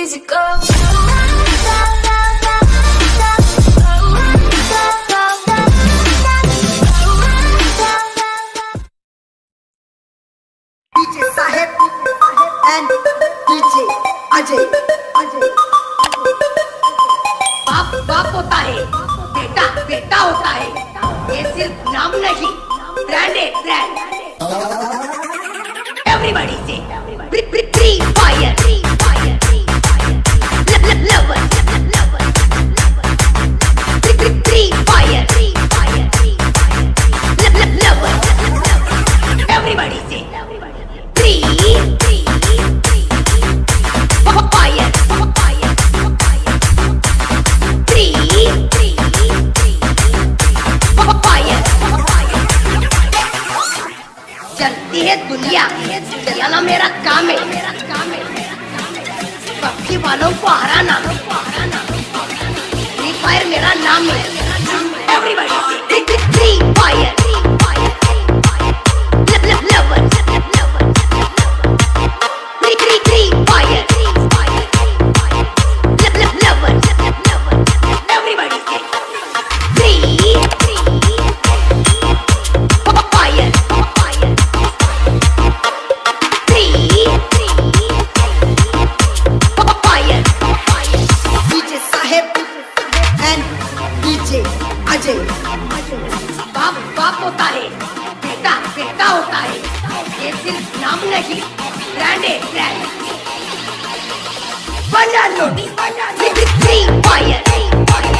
easy go. बाप बाप होता है बेटा बेटा होता है। ये सिर्फ़ नाम नहीं ब्रांड है ब्रांड एवरीबॉडी से। चलाना मेरा काम है। मेरा काम है वालों को हराना। फ्री फायर मेरा नाम है। बाप बाप होता है। बेटा बेटा होता है। ये सिर्फ़ नाम नहीं ब्रांड है ब्रांड बना लो थ्री फायर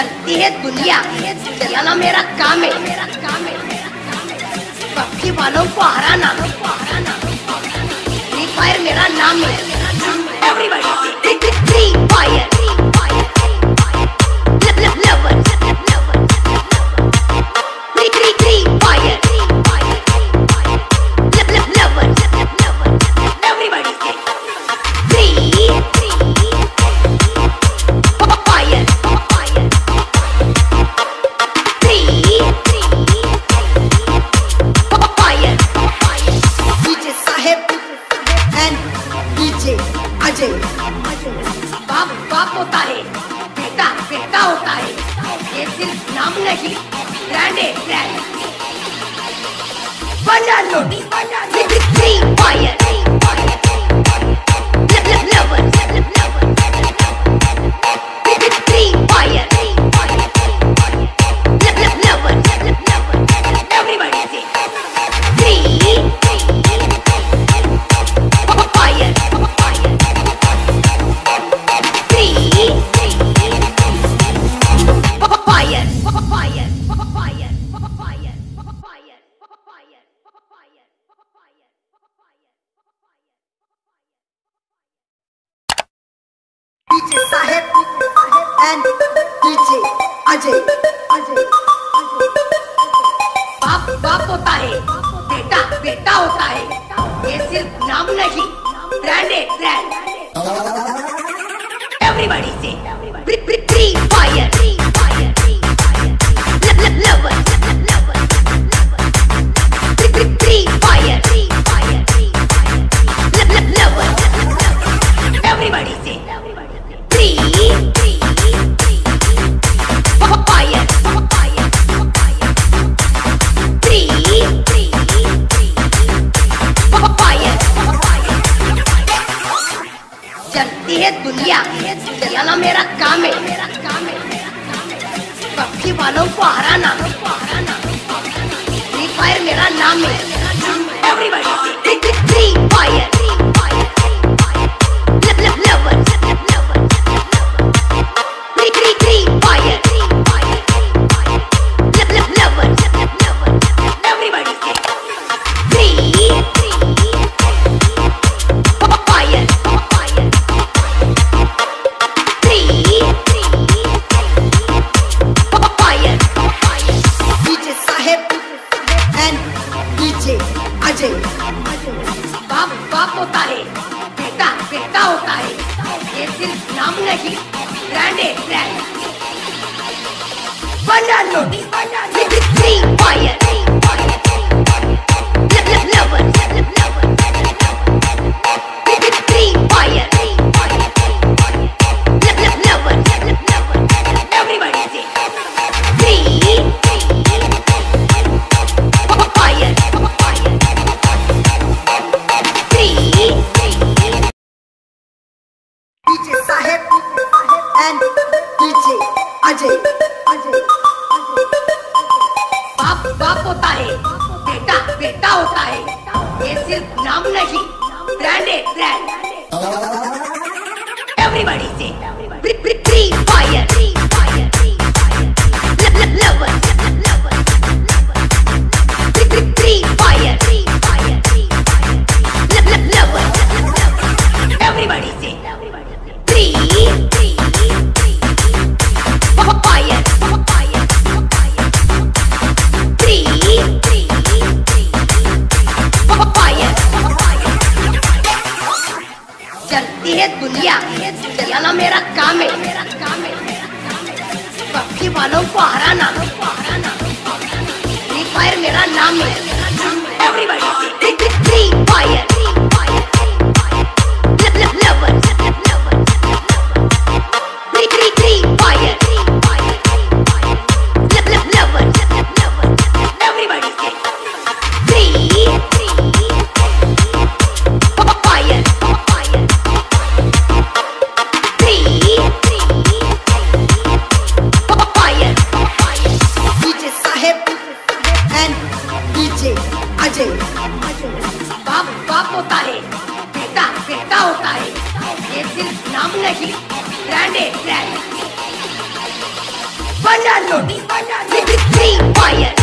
चलती है दुनिया। चलाना मेरा काम है। मेरा काम है वालों को हराना। फ्री फायर मेरा नाम है। एवरीबॉडी फ्री फायर नाम नहीं है ब्रांड बना लो three and DJ Ajay. Ajay. बाप बाप होता है बेटा बेटा होता है ये सिर्फ़ नाम नहीं ब्रांड है ब्रांड एवरीबॉडी से फ्री फायर है दुनिया। चलाना मेरा काम है। मेरा काम है पक्षी वालों को हराना। फ्री फायर मेरा नाम है। एवरीबॉडी सिर्फ़ नाम नहीं ब्रांड है ब्रांड बना and डीजे अजय अजय बाप बाप होता है बेटा बेटा होता है ये सिर्फ़ नाम नहीं ब्रांड है ब्रांड एवरीबॉडी से प्री फायर दुनिया। चलाना मेरा काम। है मेरा काम है पक्षी वालों को हराना। फ्री फायर मेरा नाम है। Everybody free fire Ajay. बाप बाप होता है। बेटा बेटा होता है। ये सिर्फ़ नाम नहीं ब्रांड है ब्रांड बना लो थ्री फायर